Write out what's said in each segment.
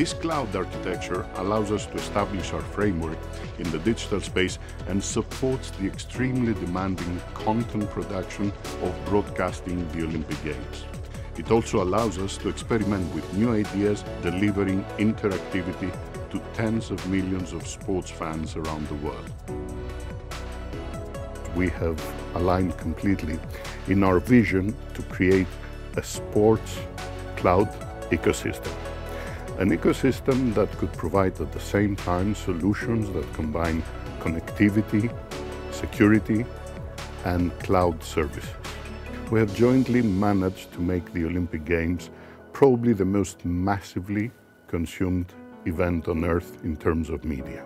This cloud architecture allows us to establish our framework in the digital space and supports the extremely demanding content production of broadcasting the Olympic Games. It also allows us to experiment with new ideas, delivering interactivity to tens of millions of sports fans around the world. We have aligned completely in our vision to create a sports cloud ecosystem. An ecosystem that could provide at the same time solutions that combine connectivity, security, and cloud services we have jointly managed to make the Olympic Games probably the most massively consumed event on earth in terms of media.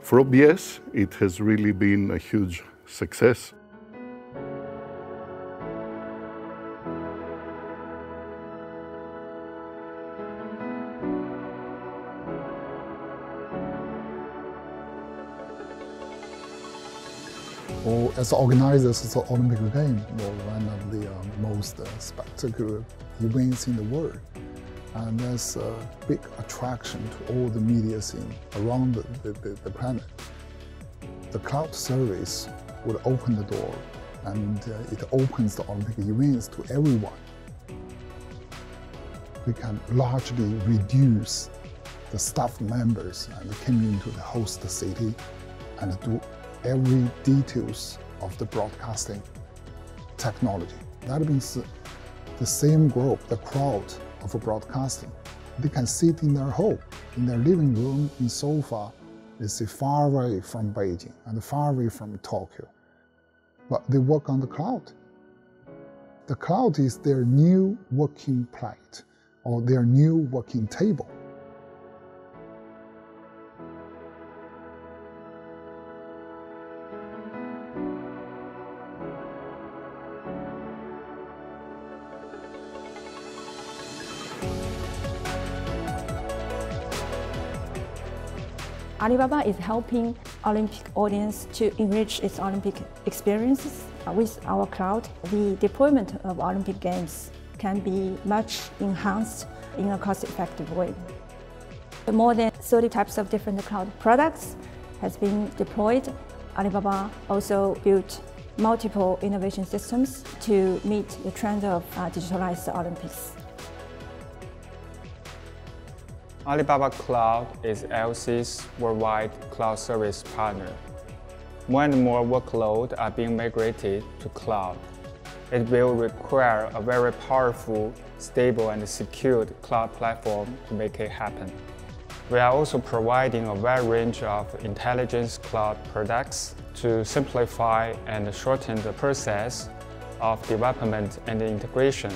For OBS, it has really been a huge success. Or as organizers of the Olympic Games, one of the uh, most uh, spectacular events in the world. And that's a big attraction to all the media scene around the, the, the planet. The cloud service would open the door and uh, it opens the Olympic events to everyone. We can largely reduce the staff members and coming into the host city and do every details of the broadcasting technology. That means the same group, the crowd of broadcasting, they can sit in their home, in their living room, in sofa, they say far away from Beijing and far away from Tokyo. But they work on the cloud. The cloud is their new working plate or their new working table. Alibaba is helping Olympic audience to enrich its Olympic experiences. With our cloud, the deployment of Olympic Games can be much enhanced in a cost-effective way. More than 30 types of different cloud products has been deployed. Alibaba also built multiple innovation systems to meet the trend of uh, digitalized Olympics. Alibaba Cloud is IOC's worldwide cloud service partner. More and more workloads are being migrated to cloud. It will require a very powerful, stable and secured cloud platform to make it happen. We are also providing a wide range of intelligence cloud products to simplify and shorten the process of development and integration